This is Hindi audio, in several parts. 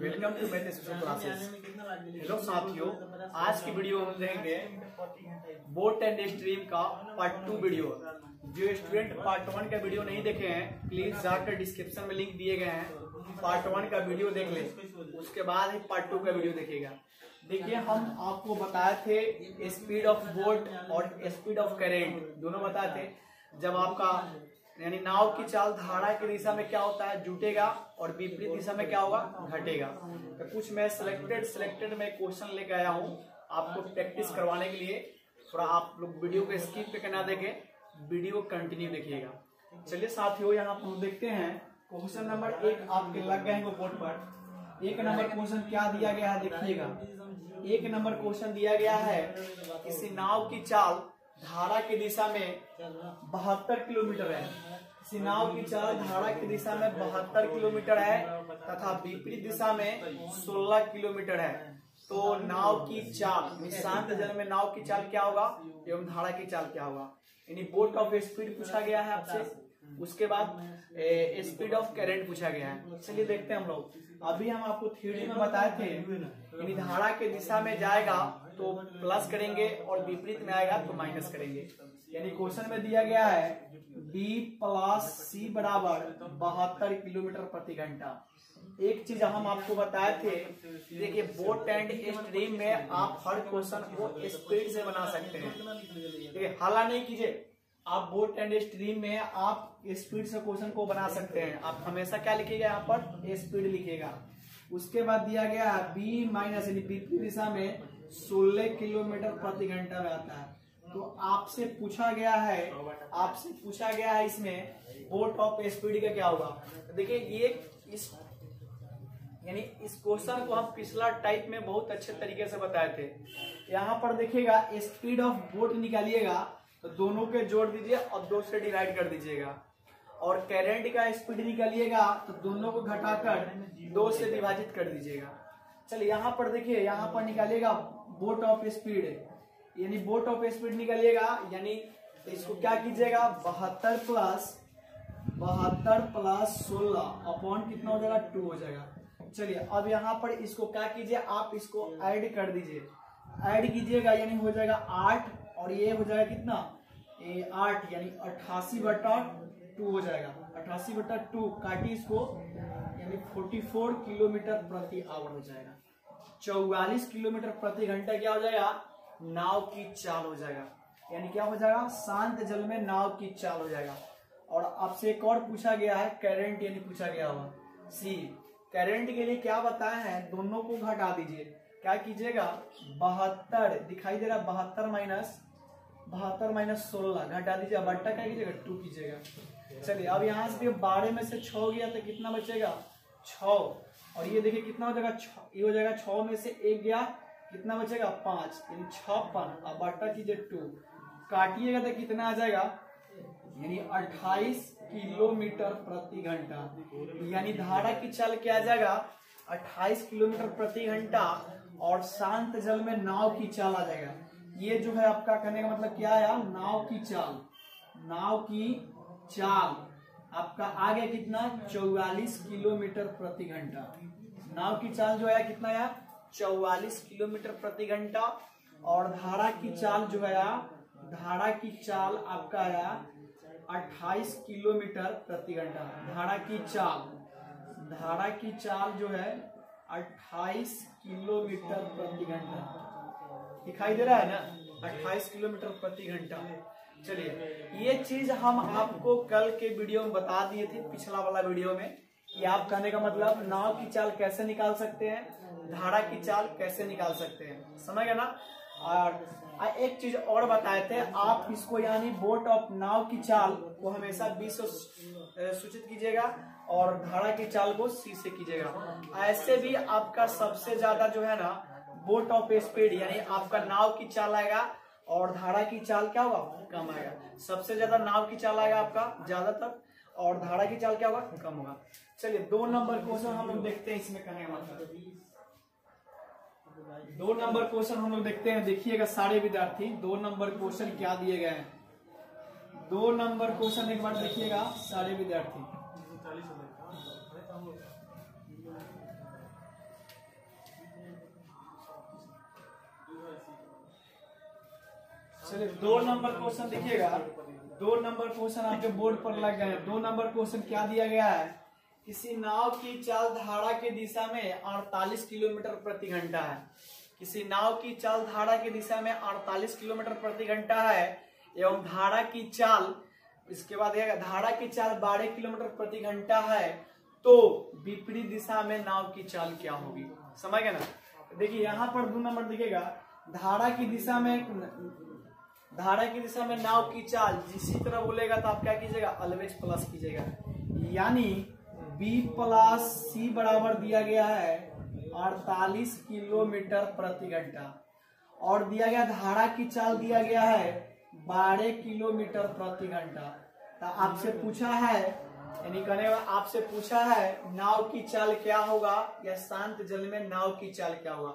Welcome to math classes hello साथियों आज की वीडियो हम देखेंगे बोट एंड स्ट्रीम का पार्ट टू वीडियो जो स्टूडेंट पार्ट वन का वीडियो नहीं देखे हैं प्लीज़ जाकर डिस्क्रिप्शन में लिंक दिए गए हैं। पार्ट वन का वीडियो देख ले। उसके बाद ही पार्ट टू का वीडियो देखेगा देखिए हम आपको बताए थे स्पीड ऑफ़ बोट और स्पीड ऑफ़ करेंट दोनों बताए थे। जब आपका यानी नाव की चाल धारा की दिशा में क्या होता है? जुटेगा और विपरीत दिशा में क्या होगा? घटेगा। तो कुछ मैं सिलेक्टेड सिलेक्टेड में क्वेश्चन लेके आया हूँ। आपको प्रैक्टिस करवाने के लिए। थोड़ा आप लोग वीडियो को स्किप पे करना देखे। वीडियो कंटिन्यू देखिएगा। चलिए साथियों, यहाँ हम देखते हैं। क्वेश्चन नंबर एक आपके लग गए बोर्ड पर। एक नंबर क्वेश्चन क्या दिया गया है? देखिएगा। एक नंबर क्वेश्चन दिया गया है किसी नाव की चाल धारा की दिशा में बहत्तर किलोमीटर है। किसी नाव की चाल धारा की दिशा में बहत्तर किलोमीटर है तथा विपरीत दिशा में सोलह किलोमीटर है। तो नाव की चाल शांत जल में नाव की चाल क्या होगा एवं धारा की चाल क्या होगा? यानी बोट ऑफ़ स्पीड पूछा गया है आपसे। उसके बाद स्पीड ऑफ़ करंट पूछा गया है। चलिए देखते हैं हम लोग। अभी हम आपको थ्योरी में बताए थे धारा के दिशा में जाएगा तो प्लस करेंगे और विपरीत में आएगा तो माइनस करेंगे। यानी क्वेश्चन में दिया गया है बी प्लस सी बराबर बहत्तर किलोमीटर प्रति घंटा। एक चीज़ हम आपको बताए थे, देखिए बोट एंड स्ट्रीम में आप हर क्वेश्चन को स्पीड से बना सकते हैं। देखिए, हाला नहीं कीजिए। आप बोट एंड स्ट्रीम में आप स्पीड से क्वेश्चन को बना सकते हैं। आप हमेशा क्या लिखिएगा यहाँ पर? स्पीड लिखिएगा उसके बाद दिया गया बी माइनस यानी विपरीत दिशा में 16 किलोमीटर प्रति घंटा आता है। तो आपसे पूछा गया है, आपसे पूछा गया है इसमें बोट ऑफ़ स्पीड का क्या होगा? देखिए, ये इस, यानी इस क्वेश्चन को हम पिछला टाइप में बहुत अच्छे तरीके से बताए थे। यहाँ पर देखिएगा स्पीड ऑफ़ बोट निकालिएगा तो दोनों के जोड़ दीजिए और दो से डिवाइड कर दीजिएगा। और करंट का स्पीड निकालिएगा तो दोनों को घटाकर दो से विभाजित कर दीजिएगा। चलिए, यहाँ पर देखिए, यहाँ पर निकालिएगा बोट ऑफ़ स्पीड यानी बोट ऑफ़ स्पीड निकालिएगा, यानी इसको क्या कीजिएगा? बहत्तर प्लस बहत्तर प्लस सोलह अपॉन कितना हो जाएगा? टू हो जाएगा। चलिए, अब यहाँ पर इसको क्या कीजिए? आप इसको ऐड कर दीजिए। ऐड कीजिएगा, यानी हो जाएगा आठ, और ये हो जाएगा कितना? आठ, यानी अट्ठासी बटा टू हो जाएगा। अट्ठासी बटा टू काटी इसको, यानी फोर्टी फोर किलोमीटर प्रति आवर हो जाएगा। चौवालीस किलोमीटर प्रति घंटा क्या हो जाएगा? नाव की चाल हो जाएगा। यानी क्या हो जाएगा? शांत जल में नाव की चाल हो जाएगा। और आपसे एक और पूछा गया है करंट यानी पूछा गया हुआ। सी करंट के लिए क्या बताया है? दोनों को घटा दीजिए। क्या कीजिएगा? बहत्तर, दिखाई दे रहा बहत्तर माइनस बहत्तर माइनस सोलह, घटा दीजिए। बट्टा क्या कीजिएगा? टू कीजिएगा। चलिए, अब यहाँ से बारह में से छ गया तो कितना बचेगा? छ। और ये देखिए कितना हो जाएगा ये हो जाएगा छ में से एक गया, कितना बचेगा? पाँच। यानी छप्पन। अब बट्टा कीजिए टू। काटिएगा तो कितना आ जाएगा? यानी 28 किलोमीटर प्रति घंटा। यानी धारा की चाल क्या आ जाएगा? 28 किलोमीटर प्रति घंटा और शांत जल में नाव की चाल आ जाएगा। ये जो है आपका कहने का मतलब क्या है नाव की चाल। नाव की चाल। आपका आ गया कितना? चौवालीस किलोमीटर प्रति घंटा। नाव की चाल जो है कितना है चौवालीस किलोमीटर प्रति घंटा। और धारा की चाल जो है धारा की चाल आपका आया 28 किलोमीटर प्रति घंटा। धारा की चाल, धारा की चाल जो है 28 किलोमीटर प्रति घंटा। दिखाई दे रहा है ना? 28 किलोमीटर प्रति घंटा। चलिए, ये चीज़ हम आपको कल के वीडियो में बता दिए थे, पिछला वाला वीडियो में, कि आप कहने का मतलब नाव की चाल कैसे निकाल सकते हैं, धारा की चाल कैसे निकाल सकते हैं। समझ गए ना? और एक चीज़ और बताए थे, आप इसको यानी बोट ऑफ़ नाव की चाल को हमेशा बी से सूचित कीजिएगा, और धारा की चाल को सी से कीजिएगा। ऐसे भी आपका सबसे ज़्यादा जो है ना, बोट ऑफ़ स्पीड, यानी आपका नाव की चाल आएगा और धारा की चाल क्या होगा कम आएगा। सबसे ज़्यादा नाव की चाल आएगा आपका ज़्यादातर। और धारा की चाल क्या होगा कम होगा। चलिए दो नंबर क्वेश्चन हम लोग देखते हैं इसमें कहेंगे मतलब दो नंबर क्वेश्चन हम लोग देखते हैं। देखिएगा सारे विद्यार्थी दो नंबर क्वेश्चन क्या दिए गए हैं? दो नंबर क्वेश्चन एक बार देखिएगा सारे विद्यार्थी। चलिए, दो नंबर क्वेश्चन देखिएगा। दो नंबर क्वेश्चन आपके बोर्ड पर लग गए दो नंबर क्वेश्चन क्या दिया गया है? किसी नाव की चाल धारा के दिशा में 48 किलोमीटर प्रति घंटा है। किसी नाव की चाल धारा की दिशा में 48 किलोमीटर प्रति घंटा है एवं धारा की चाल, इसके बाद धारा की चाल 12 किलोमीटर प्रति घंटा है तो विपरीत दिशा में नाव की चाल क्या होगी? समझ गए ना? देखिए, यहाँ पर दो नंबर दिखेगा। धारा की दिशा में धारा की दिशा में नाव की चाल जिसी तरह बोलेगा तो आप क्या कीजिएगा? अलवेज प्लस कीजिएगा। यानी बी प्लस सी बराबर दिया गया है अड़तालीस किलोमीटर प्रति घंटा। और दिया गया धारा की चाल दिया गया है बारह किलोमीटर प्रति घंटा। तो आपसे पूछा है, यानी कहने आपसे पूछा है, नाव की चाल क्या होगा या शांत जल में नाव की चाल क्या होगा?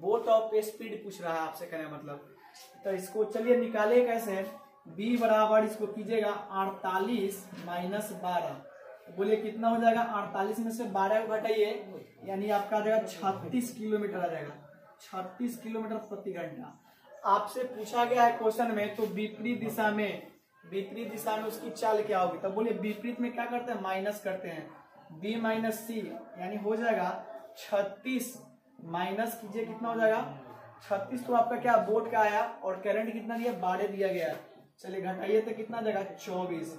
बोट ऑफ़ स्पीड पूछ रहा है आपसे कहने मतलब। तो इसको चलिए निकाले कैसे? B बराबर इसको कीजिएगा अड़तालीस माइनस बारह। बोलिए कितना हो जाएगा? अड़तालीस में से बारह घटाइए, यानी आपका आ जाएगा छत्तीस किलोमीटर आ जाएगा। छत्तीस किलोमीटर प्रति घंटा। आपसे पूछा गया है क्वेश्चन में तो विपरीत दिशा में, विपरीत दिशा में उसकी चाल क्या होगी? तब बोलिए विपरीत में क्या करते हैं? माइनस करते हैं। बी माइनस सी यानी हो जाएगा छत्तीस। माइनस कीजिए कितना हो जाएगा? छत्तीस तो आपका क्या बोर्ड का आया और करंट कितना दिया? बारह दिया गया। चलिए घटाइए तो कितना जाएगा चौबीस।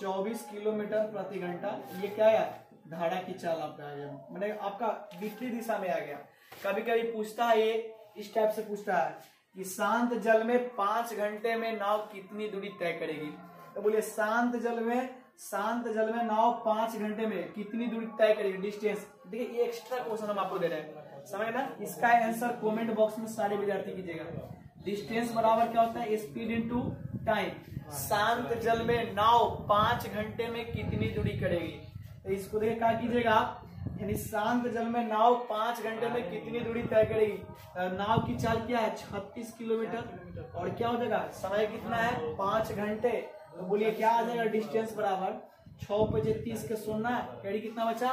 चौबीस किलोमीटर प्रति घंटा। ये क्या आया धारा की चाल आपका आ गया। मैंने आपका विपरीत दिशा में आ गया। कभी कभी पूछता है ये, इस टाइप से पूछता है कि शांत जल में पाँच घंटे में नाव कितनी दूरी तय करेगी? तो बोलिए, शांत जल में, शांत जल में नाव पाँच घंटे में कितनी दूरी तय करेगी? डिस्टेंस। देखिए, ये एक्स्ट्रा क्वेश्चन हम आपको दे रहे हैं। समझ ना? इसका आंसर कमेंट बॉक्स में सारे विद्यार्थी कीजिएगा। डिस्टेंस बराबर क्या होता है? स्पीड इंटू टाइम शांत जल में नाव पाँच घंटे में कितनी दूरी करेगी? तो इसको देखिए क्या कीजिएगा? आप यानी शांत जल में नाव पाँच घंटे में कितनी दूरी तय करेगी? नाव की चाल क्या है? छत्तीस किलोमीटर। और क्या हो जाएगा? समय कितना है? पाँच घंटे। तो बोलिए क्या आ जाएगा? डिस्टेंस बराबर। छह बजे तीस के सुनना कड़ी कितना बचा?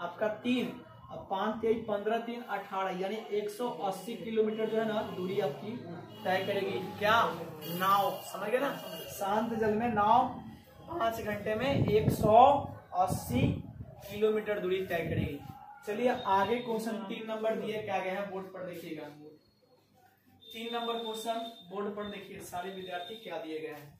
आपका तीन। पाँच तेईस पंद्रह तीन अठारह, यानी 180 किलोमीटर जो है ना दूरी आपकी तय करेगी। क्या? नाव। समझ गए ना? शांत जल में नाव पाँच घंटे में 180 किलोमीटर दूरी तय करेगी। चलिए आगे क्वेश्चन तीन नंबर दिए क्या गए हैं? बोर्ड पर देखिएगा। तीन नंबर क्वेश्चन बोर्ड पर देखिए, सारे विद्यार्थी क्या दिए गए हैं।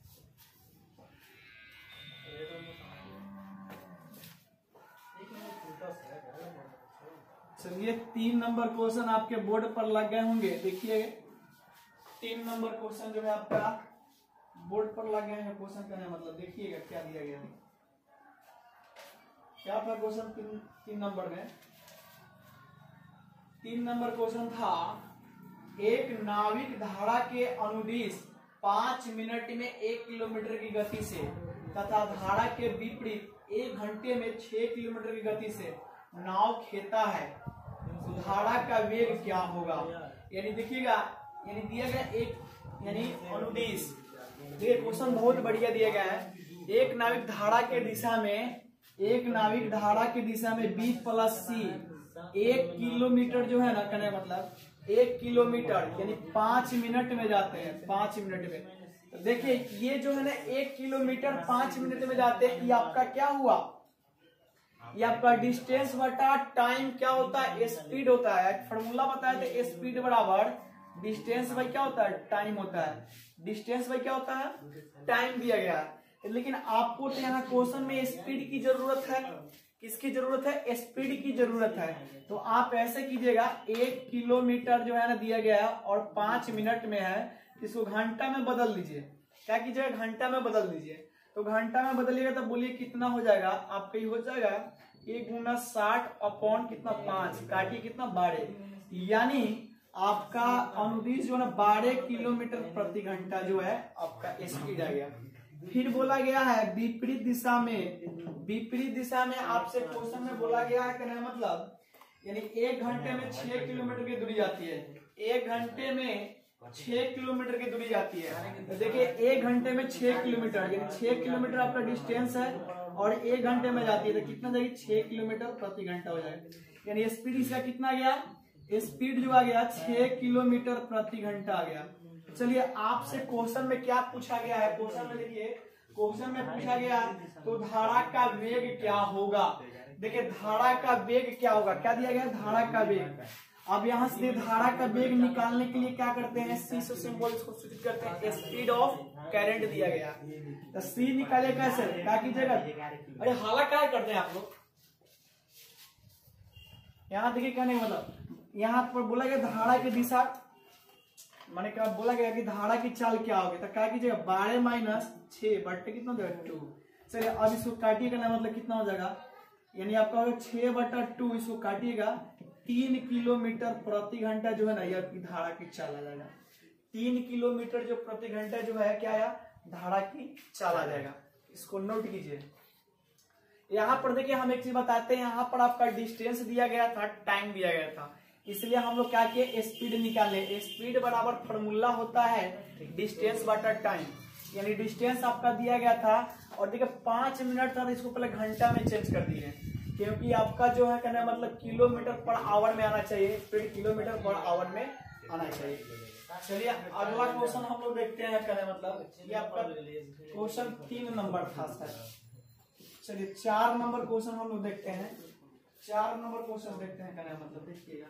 चलिए, तीन नंबर क्वेश्चन आपके बोर्ड पर लग गए होंगे। देखिए, तीन नंबर क्वेश्चन जो है आपका बोर्ड पर लग गए हैं। क्वेश्चन का मतलब देखिएगा क्या दिया गया है। क्या था क्वेश्चन? तीन तीन नंबर में। तीन नंबर क्वेश्चन था, एक नाविक धारा के अनुदिश पाँच मिनट में एक किलोमीटर की गति से तथा धारा के विपरीत एक घंटे में छह किलोमीटर की गति से नाव खेता है। धारा का वेग क्या होगा? यानी देखिएगा, यानी दिया गया एक, यानी अनुदेश। देखिए क्वेश्चन बहुत बढ़िया दिया गया है। एक नाविक धारा के दिशा में, एक नाविक धारा की दिशा में बी प्लस सी एक किलोमीटर जो है ना, कहने मतलब एक किलोमीटर, यानी पाँच मिनट में जाते हैं, पाँच मिनट में। तो देखिए, ये जो है ना, एक किलोमीटर पाँच मिनट में जाते हैं, ये आपका क्या हुआ? ये आपका डिस्टेंस बटा टाइम क्या होता है? स्पीड होता है। फॉर्मूला बताया था स्पीड बराबर डिस्टेंस भाई क्या होता है? टाइम होता है। डिस्टेंस भाई क्या होता है? टाइम दिया गया है। लेकिन आपको तो यहाँ क्वेश्चन में स्पीड की ज़रूरत है। किसकी ज़रूरत है? स्पीड की ज़रूरत है। तो आप ऐसे कीजिएगा, एक किलोमीटर जो है ना दिया गया है और पाँच मिनट में है, इसको घंटा में बदल लीजिए क्या कीजिएगा? घंटा में बदल दीजिए। तो घंटा में बदलिएगा तो बोलिए कितना हो जाएगा? आपका हो जाएगा एक गुना साठ अपॉन कितना पाँच, काटिए कितना? बारह। यानी आपका अनुदिश जो है ना बारह किलोमीटर प्रति घंटा जो है, आपका स्पीड आ गया। फिर बोला गया है विपरीत दिशा में। विपरीत दिशा में आपसे क्वेश्चन में बोला गया है कहना मतलब यानी एक घंटे में छह किलोमीटर की दूरी जाती है। एक घंटे में छह किलोमीटर की दूरी जाती है। देखिए, एक घंटे में छह किलोमीटर, यानी छह किलोमीटर आपका डिस्टेंस है और एक घंटे में जाती है। तो कितना जाएगी? छह किलोमीटर प्रति घंटा हो जाएगा। यानी स्पीड इसका कितना गया? स्पीड जो आ गया, छह किलोमीटर प्रति घंटा आ गया। चलिए, आपसे क्वेश्चन में क्या पूछा गया है? क्वेश्चन में देखिए क्वेश्चन में पूछा गया तो धारा का वेग क्या होगा? देखिए, धारा का वेग क्या होगा? क्या दिया गया धारा का वेग। अब यहाँ से धारा का वेग निकालने के लिए क्या करते हैं? सी से सिंबल को सूचित करते हैं। स्पीड ऑफ़ करंट दिया गया। तो सी निकाले कैसे क्या कीजिएगा? अरे हाला क्या करते हैं आप लोग? यहाँ देखिए कहने का मतलब यहाँ पर बोला गया धारा की दिशा, मैंने क्या बोला गया कि धारा की चाल क्या होगी? तो क्या कीजिएगा? बारह माइनस छह बट्टे कितना हो जाएगा? टू चलिए अब इसको काटिएगा ना मतलब कितना हो जाएगा? यानी आपका छह बटा टू इसको काटिएगा तीन किलोमीटर प्रति घंटा जो है ना, यह धारा की चाल जाएगा। तीन किलोमीटर जो प्रति घंटा जो है, क्या आया? धारा की चाल जाएगा। इसको नोट कीजिए। यहाँ पर देखिए, हम एक चीज़ बताते हैं। यहाँ पर आपका डिस्टेंस दिया गया था टाइम दिया गया था। इसलिए हम लोग क्या किए? स्पीड निकाले। स्पीड बराबर फॉर्मूला होता है डिस्टेंस बटा टाइम यानी डिस्टेंस आपका दिया गया था, और देखिए, पाँच मिनट था तो इसको पहले घंटा में चेंज कर दिए। क्योंकि आपका जो है, कहना मतलब किलोमीटर पर आवर में आना चाहिए स्पीड किलोमीटर पर आवर में आना चाहिए। चलिए, अगला क्वेश्चन हम लोग देखते हैं, कहने मतलब ये आपका क्वेश्चन तीन नंबर था, सर। चलिए, चार नंबर क्वेश्चन हम लोग देखते हैं। चार नंबर क्वेश्चन देखते हैं, कहने मतलब देखिएगा।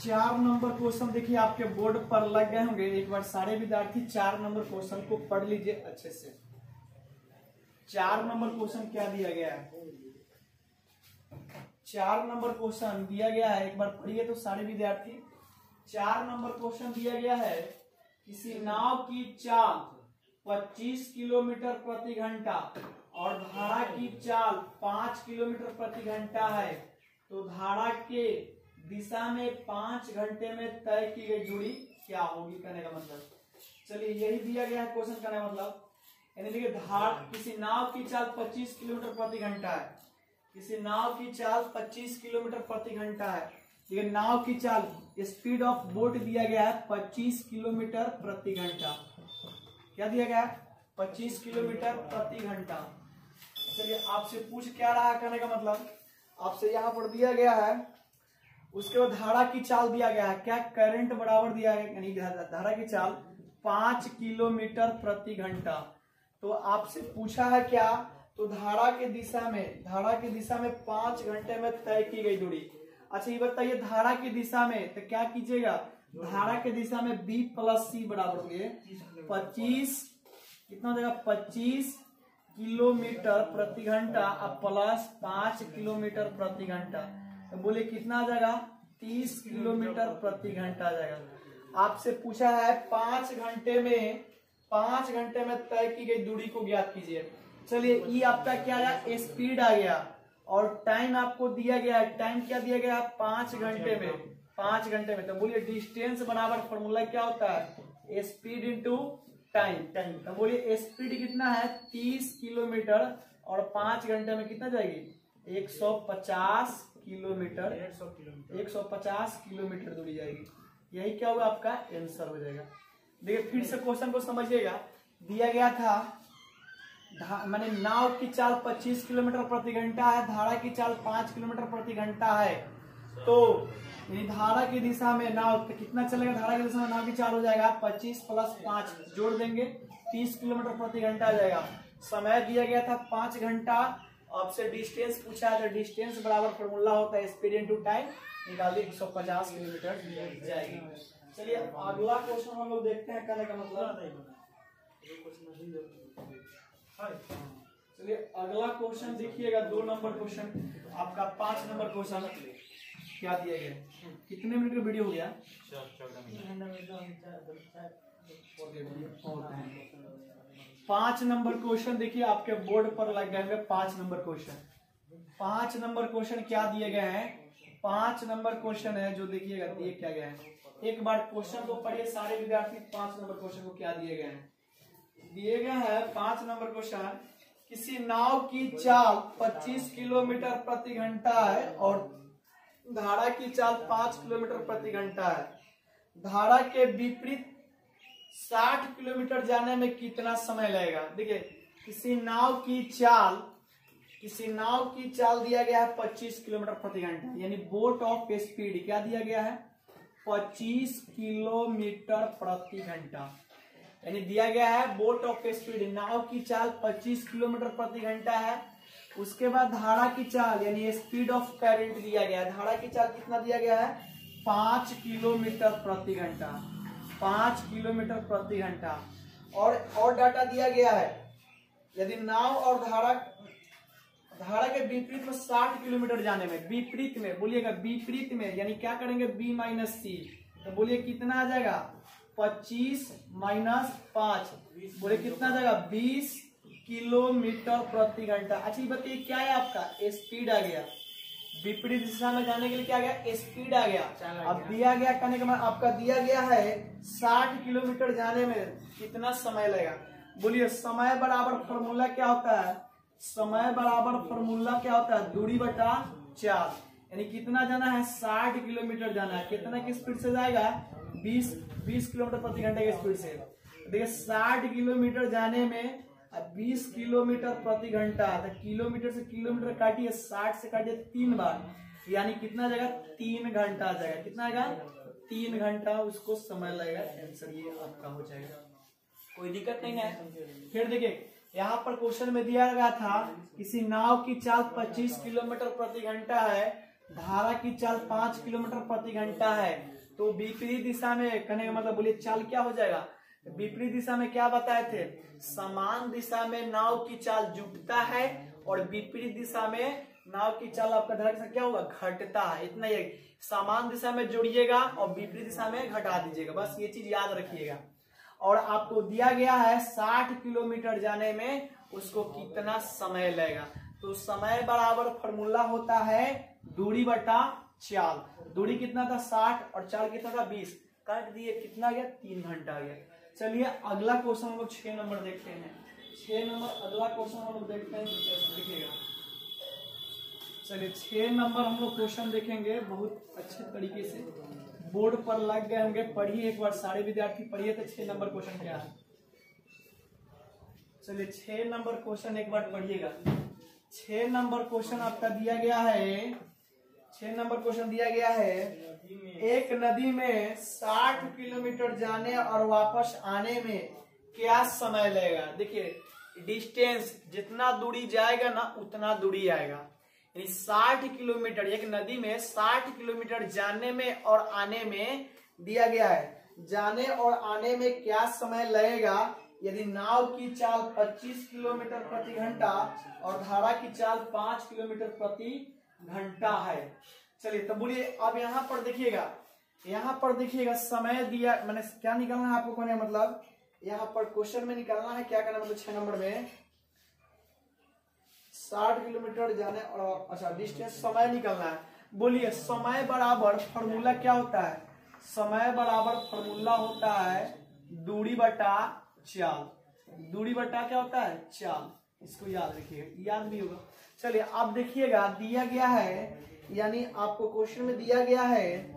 चार नंबर क्वेश्चन देखिए, आपके बोर्ड पर लग गए होंगे। एक बार सारे विद्यार्थी चार नंबर क्वेश्चन को पढ़ लीजिए अच्छे से। चार नंबर क्वेश्चन क्या दिया गया है? चार नंबर क्वेश्चन दिया गया है। एक बार पढ़िए तो सारे विद्यार्थी। चार नंबर क्वेश्चन दिया गया है किसी नाव की चाल 25 किलोमीटर प्रति घंटा और धारा की चाल 5 किलोमीटर प्रति घंटा है। तो धारा के दिशा में पाँच घंटे में तय की गई दूरी क्या होगी? कहने का मतलब। चलिए, यही दिया गया है क्वेश्चन कहने का मतलब? यानी देखिए धार, किसी नाव की चाल 25 किलोमीटर प्रति घंटा है। किसी नाव की चाल 25 किलोमीटर प्रति घंटा है। लेकिन नाव की चाल स्पीड ऑफ़ बोट दिया गया है 25 किलोमीटर प्रति घंटा। क्या दिया गया है? 25 किलोमीटर प्रति घंटा। चलिए आपसे पूछ क्या रहा कहने का मतलब? आपसे यहाँ पर दिया गया है, उसके बाद धारा की चाल दिया गया है। क्या करंट बराबर दिया गया यानी धारा की चाल पाँच किलोमीटर प्रति घंटा। तो आपसे पूछा है क्या? तो धारा के दिशा में, धारा की दिशा में पाँच घंटे में तय की गई दूरी। अच्छा ये बताइए, धारा की दिशा में तो क्या कीजिएगा? धारा के दिशा में बी प्लस सी बराबर होंगे। पच्चीस, कितना जाएगा? पच्चीस किलोमीटर प्रति घंटा और प्लस पाँच किलोमीटर प्रति घंटा। तो बोले कितना आ जाएगा? तीस किलोमीटर प्रति घंटा आ जाएगा। आपसे पूछा है, पाँच घंटे में पाँच घंटे में तय की गई दूरी को ज्ञात कीजिए। चलिए ई आपका क्या आया? स्पीड आ गया। और टाइम आपको दिया गया है। टाइम क्या दिया गया? पाँच घंटे में। पाँच घंटे में। तो बोलिए डिस्टेंस बराबर फॉर्मूला क्या होता है? Speed into time. टाइम। तो बोलिए स्पीड कितना है? तीस किलोमीटर। और पाँच घंटे में कितना जाएगी? एक सौ पचास किलोमीटर। एक सौ पचास किलोमीटर दूरी जाएगी। यही क्या होगा आपका? आंसर हो जाएगा। देखिए, फिर से क्वेश्चन को समझिएगा। दिया गया था मैंने नाव की चाल 25 किलोमीटर प्रति घंटा है, धारा की चाल 5 किलोमीटर प्रति घंटा है। तो धारा की दिशा में नाव तो कितना चलेगा? धारा की दिशा में नाव की चाल हो जाएगा 25 प्लस पाँच जोड़ देंगे 30 किलोमीटर प्रति घंटा जाएगा। समय दिया गया था पाँच घंटा, आपसे डिस्टेंस पूछा है तो डिस्टेंस बराबर फॉर्मूला होता है स्पीड इंटू टाइम निकाल एक किलोमीटर जाएगी। चलिए अगला क्वेश्चन हम लोग देखते हैं कहने का मतलब। चलिए अगला क्वेश्चन देखिएगा दो नंबर क्वेश्चन आपका पाँच नंबर क्वेश्चन क्या दिया गया? कितने मिनट का वीडियो हो गया? पाँच नंबर क्वेश्चन देखिए आपके बोर्ड पर लग गए पाँच नंबर क्वेश्चन पाँच नंबर क्वेश्चन क्या दिए गए हैं? पाँच नंबर क्वेश्चन है जो देखिएगा, दिए क्या गया है? एक बार क्वेश्चन को पढ़िए, सारे विद्यार्थी पाँच नंबर क्वेश्चन को क्या दिए गए हैं? दिए गए हैं पाँच नंबर क्वेश्चन। किसी नाव की चाल 25 किलोमीटर प्रति घंटा है और धारा की चाल 5 किलोमीटर प्रति घंटा है। धारा के विपरीत 60 किलोमीटर जाने में कितना समय लगेगा? देखिए, किसी नाव की चाल किसी नाव की चाल दिया गया है 25 किलोमीटर प्रति घंटा। यानी बोट ऑफ़ स्पीड, क्या दिया गया है? 25 किलोमीटर प्रति घंटा। यानी दिया गया है बोट ऑफ़ स्पीड, नाव की चाल 25 किलोमीटर प्रति घंटा है। उसके बाद धारा की चाल, यानी स्पीड ऑफ़ करंट दिया गया है। धारा की चाल कितना दिया गया है? पाँच किलोमीटर प्रति घंटा। पाँच किलोमीटर प्रति घंटा। और और डाटा दिया गया है। यदि नाव और धारा धारा के विपरीत में 60 किलोमीटर जाने में विपरीत में बोलिएगा विपरीत में यानी क्या करेंगे? B minus C. तो बोलिए कितना आ जाएगा? 25 माइनस पाँच। बोले कितना आ जाएगा? 20 किलोमीटर प्रति घंटा। अच्छा ये बताइए क्या है आपका? स्पीड आ गया। विपरीत दिशा में जाने के लिए क्या आ गया? स्पीड आ गया। अब दिया गया कहने का मतलब आपका दिया गया है 60 किलोमीटर जाने में कितना समय लगेगा? बोलिए समय बराबर फॉर्मूला क्या होता है? समय बराबर फॉर्मूला क्या होता है? दूरी बटा चार। यानी कितना जाना है? साठ किलोमीटर जाना है। कितना की स्पीड से जाएगा? बीस बीस किलोमीटर प्रति घंटे की स्पीड से। देखिए साठ किलोमीटर जाने में बीस किलोमीटर प्रति घंटा तो किलोमीटर से किलोमीटर काटिए साठ से काटिए तीन बार। यानी कितना जाएगा? तीन घंटा जाएगा। कितना आएगा? तीन घंटा। उसको समय लगेगा। आंसर ये आपका हो जाएगा। कोई दिक्कत नहीं है। फिर देखिए यहाँ पर क्वेश्चन में दिया गया था किसी नाव की चाल 25 किलोमीटर प्रति घंटा है, धारा की चाल 5 किलोमीटर प्रति घंटा है। तो विपरीत दिशा में कहने का मतलब बोलिए चाल क्या हो जाएगा? विपरीत दिशा में क्या बताए थे? समान दिशा में नाव की चाल जुटता है और विपरीत दिशा में नाव की चाल आपका धारा की क्या होगा? घटता है। इतना ही। समान दिशा में जोड़िएगा और विपरीत दिशा में घटा दीजिएगा। बस ये चीज़ याद रखिएगा। और आपको दिया गया है साठ किलोमीटर जाने में, उसको कितना समय लगेगा? तो समय बराबर फॉर्मूला होता है दूरी बटा चाल। दूरी कितना था साठ और चाल कितना था बीस? काट दिए, कितना गया? तीन घंटा गया। चलिए अगला क्वेश्चन हम लोग छह नंबर देखते हैं। छह नंबर अगला क्वेश्चन हम लोग देखते हैं देखिएगा चलिए छह नंबर हम लोग क्वेश्चन देखेंगे, बहुत अच्छे तरीके से। बोर्ड पर लग गए होंगे, पढ़िए एक बार, सारे विद्यार्थी पढ़िए तो छह नंबर क्वेश्चन क्या है? चलिए, छह नंबर क्वेश्चन एक बार पढ़िएगा। छह नंबर क्वेश्चन आपका दिया गया है, छह नंबर क्वेश्चन दिया गया है, एक नदी में साठ किलोमीटर जाने और वापस आने में क्या समय लगेगा? देखिए डिस्टेंस जितना दूरी जाएगा ना, उतना दूरी आएगा। यानी साठ किलोमीटर, एक नदी में साठ किलोमीटर जाने में और आने में दिया गया है। जाने और आने में क्या समय लगेगा? यदि नाव की चाल 25 किलोमीटर प्रति घंटा और धारा की चाल 5 किलोमीटर प्रति घंटा है। चलिए तो बोलिए, अब यहाँ पर देखिएगा। यहाँ पर देखिएगा, समय दिया, मैंने क्या निकालना है आपको कहने मतलब? यहाँ पर क्वेश्चन में निकालना है, क्या करना मतलब छह नंबर में। साठ किलोमीटर जाने और अच्छा डिस्टेंस समय निकलना है। बोलिए, समय बराबर फॉर्मूला क्या होता है? समय बराबर फॉर्मूला होता है दूरी बटा चाल। दूरी बटा क्या होता है? चाल। इसको याद रखिएगा याद भी होगा। चलिए, आप देखिएगा, दिया गया है, यानी आपको क्वेश्चन में दिया गया है,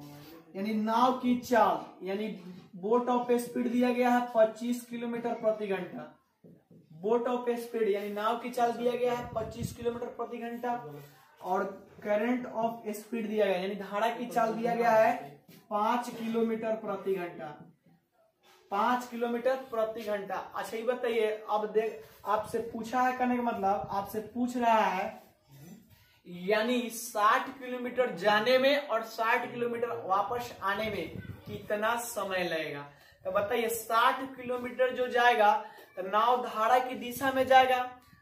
यानी नाव की चाल, यानी बोट ऑफ़ स्पीड दिया गया है 25 किलोमीटर प्रति घंटा। बोट ऑफ़ स्पीड, यानी नाव की चाल दिया गया है 25 किलोमीटर प्रति घंटा, और करंट ऑफ़ स्पीड दिया गया, यानी धारा की चाल दिया गया है पाँच किलोमीटर प्रति घंटा। पाँच किलोमीटर प्रति घंटा। अच्छा ये बताइए, अब देख आपसे पूछा है करने का मतलब आपसे पूछ रहा है, यानी 60 किलोमीटर जाने में और 60 किलोमीटर वापस आने में कितना समय लगेगा? तो बताइए 60 किलोमीटर जो जाएगा तो नाव धारा की दिशा में जाएगा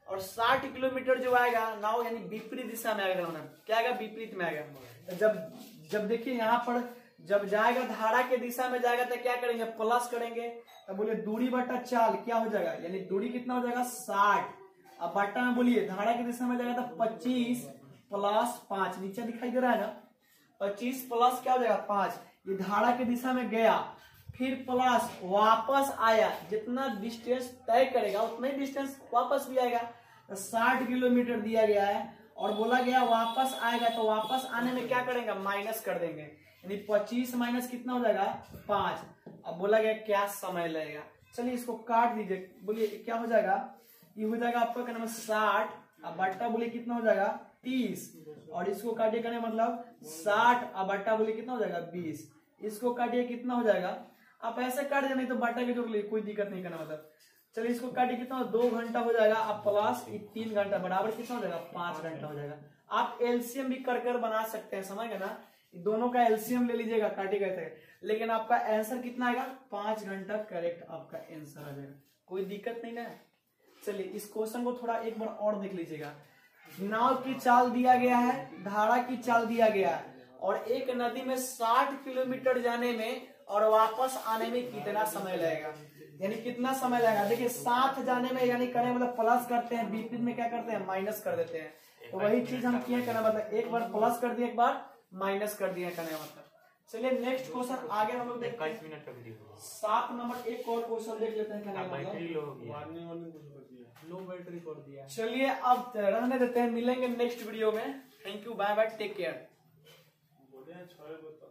और 60 किलोमीटर जो आएगा, नाव यानी विपरीत दिशा में आएगा क्या आएगा? विपरीत में आएगा। तो जब जब देखिए यहाँ पर जब जाएगा धारा के दिशा में जाएगा तो क्या करेंगे? प्लस करेंगे। तो बोलिए, दूरी बटा चाल क्या हो जाएगा? यानी दूरी कितना हो जाएगा? साठ। अब बट्टा में बोलिए धारा की दिशा में जाएगा तो पच्चीस प्लस पाँच। नीचे दिखाई दे रहा है ना? पच्चीस प्लस क्या हो जाएगा? पाँच। ये धारा की दिशा में गया। फिर प्लस वापस आया। जितना डिस्टेंस तय करेगा, उतना ही डिस्टेंस वापस भी आएगा। तो साठ किलोमीटर दिया गया है और बोला गया वापस आएगा तो वापस आने में क्या करेंगे? माइनस कर देंगे। यानी पच्चीस माइनस कितना हो जाएगा? पाँच। अब बोला गया क्या समय लगेगा? चलिए इसको काट दीजिए। बोलिए, क्या हो जाएगा? ये हो जाएगा आपका क्या नाम साठ। अब बट्टा बोलिए कितना हो जाएगा? तीस। और इसको काटिए करने मतलब? साठ। अब बट्टा बोलिए कितना हो जाएगा? बीस। इसको काटिए कितना हो जाएगा? आप ऐसे काट दे, नहीं तो बट्टा के जोड़ लिए कोई दिक्कत नहीं करना मतलब। चलिए, इसको काटिए कितना? दो घंटा हो जाएगा। अब प्लस तीन घंटा बराबर कितना हो जाएगा? पाँच घंटा हो जाएगा। आप एलसीएम भी कर कर बना सकते हैं, समझ गए ना? दोनों का एलसीएम ले लीजिएगा, काटे गए थे। लेकिन आपका आंसर कितना आएगा? पाँच घंटा करेक्ट आपका आंसर आ जाएगा। कोई दिक्कत नहीं ना? चलिए, इस क्वेश्चन को थोड़ा एक बार और देख लीजिएगा। नाव की चाल दिया गया है, धारा की चाल दिया गया है। और एक नदी में 60 किलोमीटर जाने में और वापस आने में कितना समय लगेगा? यानी कितना समय लगेगा? देखिए साथ जाने में यानी करें मतलब प्लस करते हैं बीपीत में क्या करते हैं? माइनस कर देते हैं। तो वही चीज़ हम किए करना मतलब एक बार प्लस कर दिए एक बार माइनस कर दिया करने मतलब। चलिए नेक्स्ट क्वेश्चन आगे हम लोग देखते हैं। मिनट का वीडियो सात नंबर एक और क्वेश्चन देख लेते हैं मतलब। बैटरी लो हो गया लो बैटरी कर दिया। चलिए अब रहने देते हैं मिलेंगे नेक्स्ट वीडियो में। Thank you bye bye take care बोले छह बता